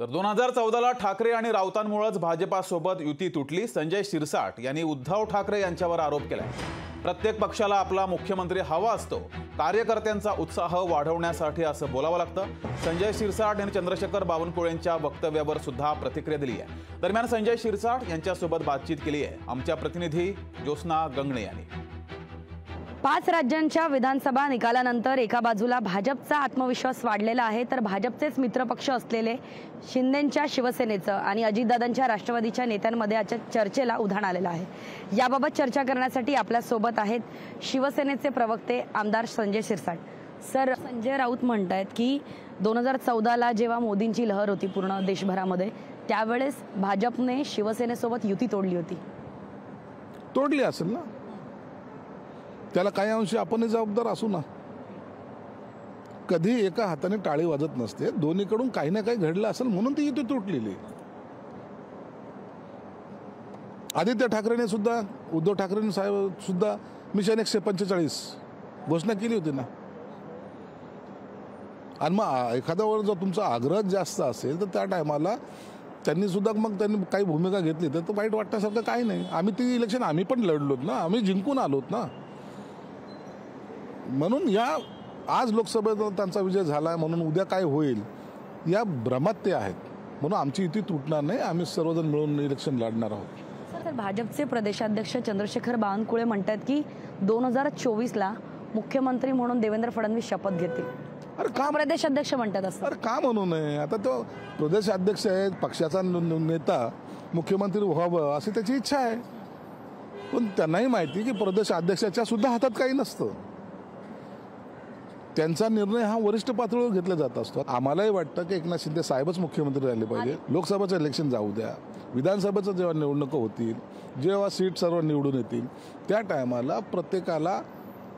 तर दोन हजार चौदाला ठाकरे आणि राऊतांमुळेच भाजपासोबत युती तुटली. संजय शिरसाट यांनी उद्धव ठाकरे यांच्यावर आरोप केलाय. प्रत्येक पक्षाला आपला मुख्यमंत्री हवा असतो. कार्यकर्त्यांचा उत्साह वाढवण्यासाठी असं बोलावं लागतं. संजय शिरसाट यांनी चंद्रशेखर बावनकुळेंच्या वक्तव्यावर सुद्धा प्रतिक्रिया दिली आहे. दरम्यान संजय शिरसाट यांच्यासोबत बातचीत केली आहे. आमच्या प्रतिनिधी ज्योत्स्ना गंगणे यांनी. पाच राज्यांच्या विधानसभा निकालानंतर एका बाजूला भाजपचा आत्मविश्वास वाढलेला आहे तर भाजपचेच मित्रपक्ष असलेले शिंदेंच्या शिवसेनेचं आणि अजितदादांच्या राष्ट्रवादीच्या नेत्यांमध्ये आजच्या चर्चेला उधाण आलेलं आहे. याबाबत चर्चा करण्यासाठी आपल्यासोबत आहेत शिवसेनेचे प्रवक्ते आमदार संजय शिरसाट. सर संजय राऊत म्हणत आहेत की दोन हजार चौदाला जेव्हा मोदींची लहर होती पूर्ण देशभरामध्ये त्यावेळेस भाजपने शिवसेनेसोबत युती तोडली होती. तोडली असेल ना? त्याला काही अंशी आपणही जबाबदार असू ना. कधी एका हाताने टाळी वाजत नसते. दोन्हीकडून काही ना काही घडलं असेल म्हणून ती युती तुटलेली आदित्य ठाकरेने सुद्धा उद्धव ठाकरेने साहेब सुद्धा मिशन एकशे पंचेचाळीस घोषणा केली होती ना. आणि मग एखाद्यावर जर तुमचा आग्रह जास्त असेल तर त्या टायमाला त्यांनी सुद्धा मग त्यांनी काही भूमिका घेतली तर वाईट वाटण्यासारखं काही नाही. आम्ही ती इलेक्शन आम्ही पण लढलोत ना. आम्ही जिंकून आलोत ना. म्हणून या आज लोकसभेत त्यांचा विजय झाला आहे म्हणून उद्या काय होईल या भ्रमात ते आहेत. म्हणून आमची युती तुटणार नाही आम्ही सर्वजण मिळून इलेक्शन लढणार आहोत. तर भाजपचे प्रदेशाध्यक्ष चंद्रशेखर बावनकुळे म्हणतात की दोन हजार चोवीसला मुख्यमंत्री म्हणून देवेंद्र फडणवीस शपथ घेतील. अरे का प्रदेशाध्यक्ष म्हणतात असं. अरे का म्हणू नये? आता तो प्रदेश अध्यक्ष आहे पक्षाचा नेता मुख्यमंत्री व्हावं अशी त्याची इच्छा आहे. पण त्यांनाही माहिती की प्रदेश अध्यक्षाच्या सुद्धा हातात काही नसतं. त्यांचा निर्णय हा वरिष्ठ पातळीवर घेतला जात असतो. आम्हालाही वाटतं की एकनाथ शिंदे साहेबच मुख्यमंत्री झाले पाहिजे. लोकसभेचं इलेक्शन जाऊ द्या. विधानसभेचं जेव्हा निवडणुका होतील जेव्हा सीट सर्व निवडून येतील त्या टायमाला प्रत्येकाला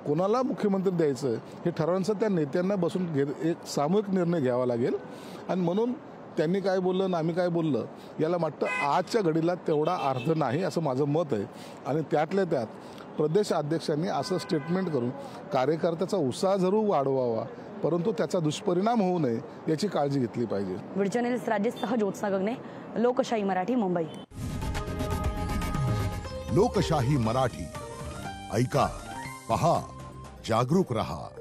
कोणाला मुख्यमंत्री द्यायचं हे ठरवण्याचं त्या नेत्यांना बसून घे एक सामूहिक निर्णय घ्यावा लागेल. आणि म्हणून त्यांनी काय बोललं आणि आम्ही काय बोललं याला वाटतं आजच्या घडीला तेवढा अर्थ नाही असं माझं मत आहे. आणि त्यातल्या त्यात प्रदेश अध्यक्षांनी असं स्टेटमेंट करून कार्यकर्त्याचा उत्साह जरूर वाढवावा परंतु त्याचा दुष्परिणाम होऊ नये याची काळजी घेतली पाहिजे. विडचनेल राजेशसह ज्योत्स्ना गगने लोकशाही मराठी मुंबई. लोकशाही मराठी. ऐका पहा जागरूक रहा.